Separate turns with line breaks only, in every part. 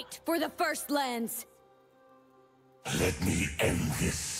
Fight for the First Lands!
Let me end this.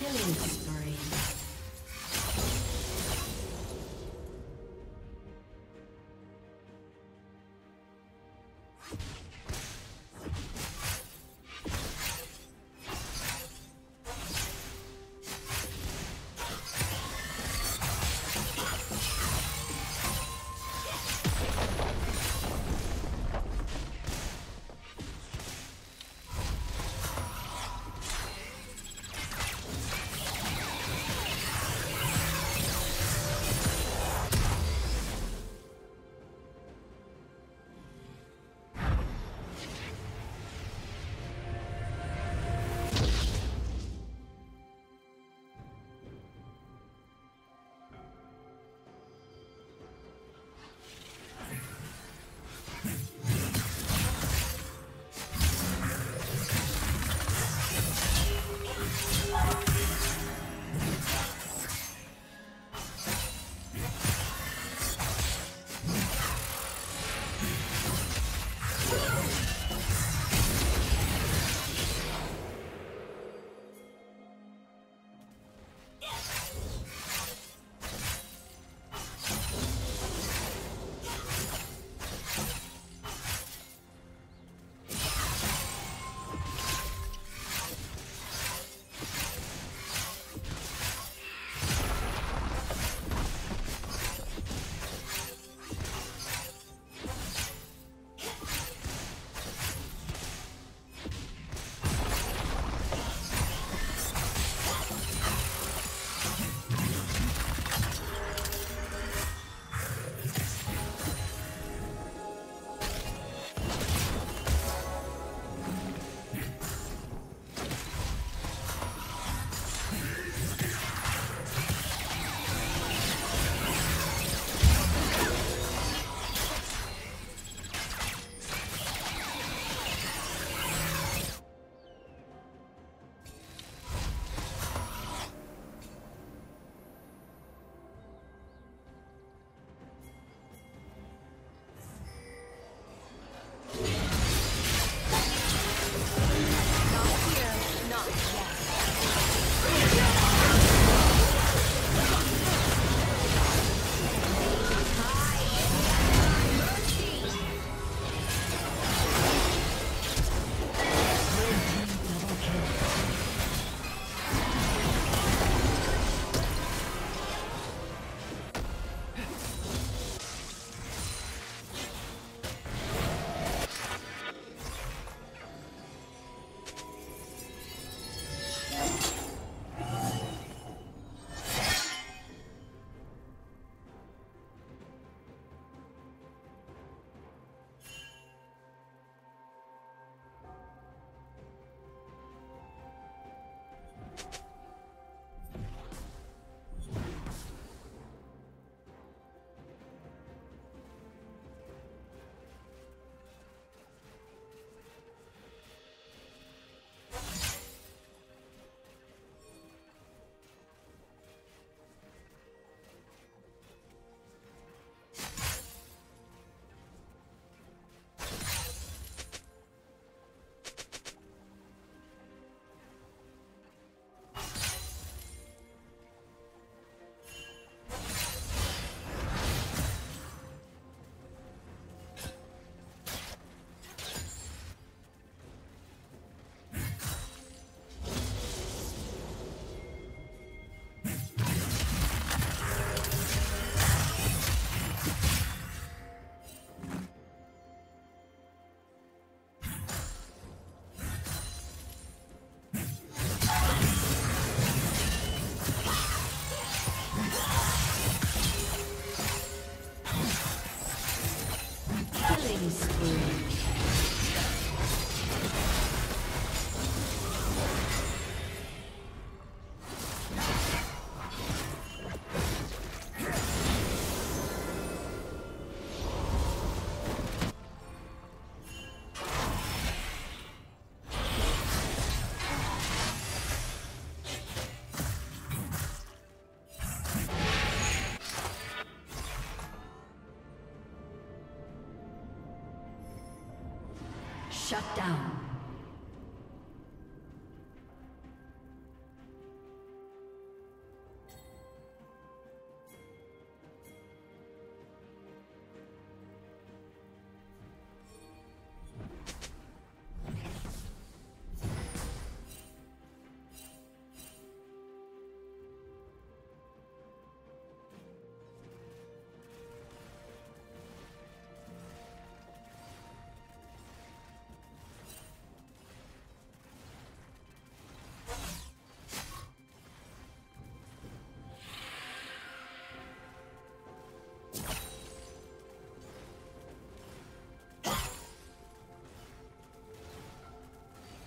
Killing Shut down.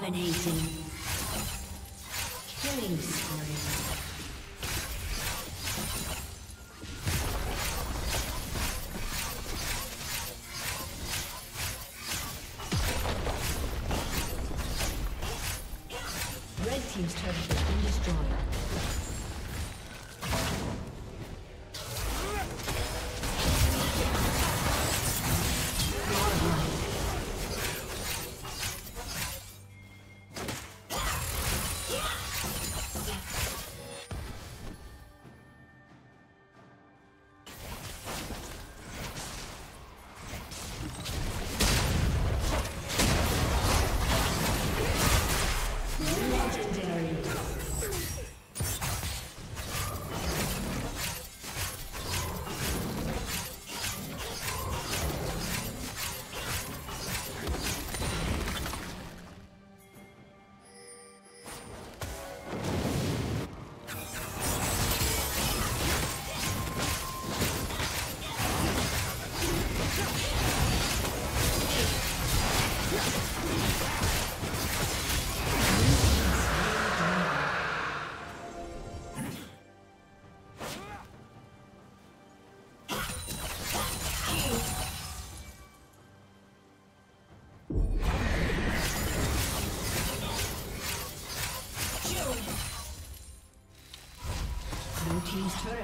Dominating.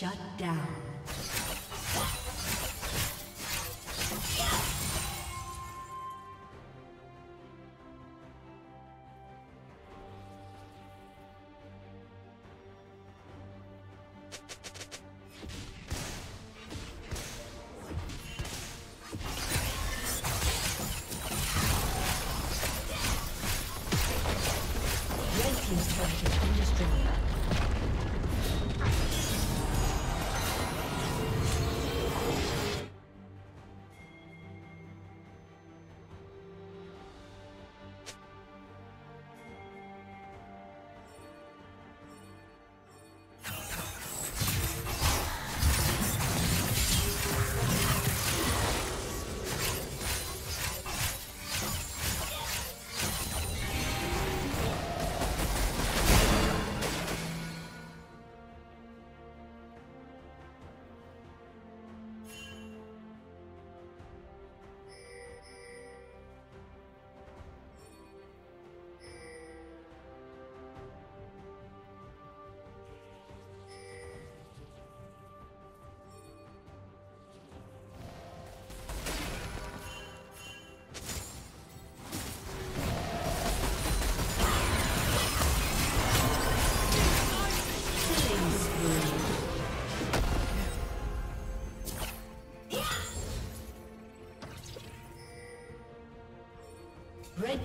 Shut down.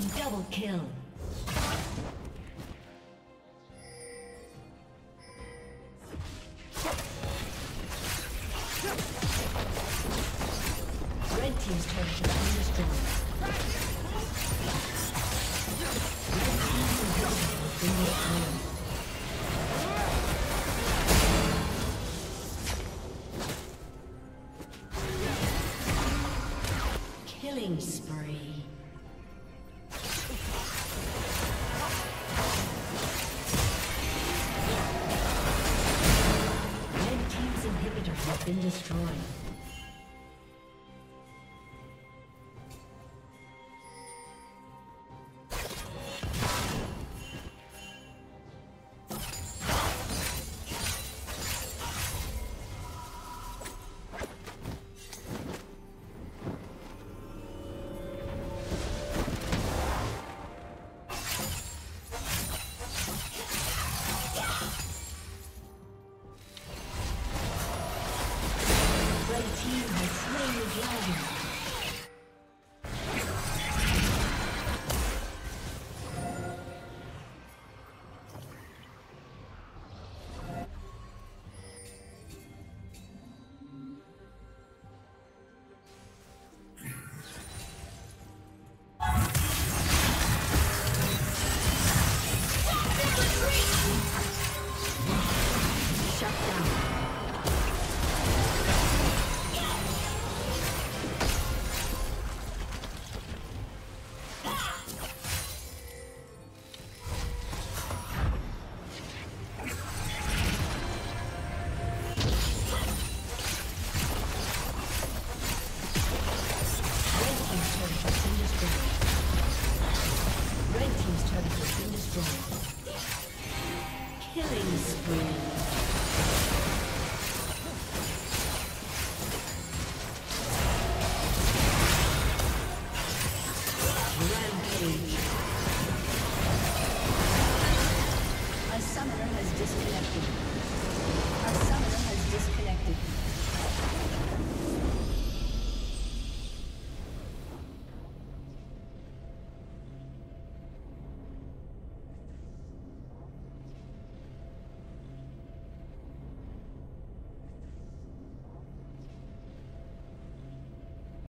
Double kill.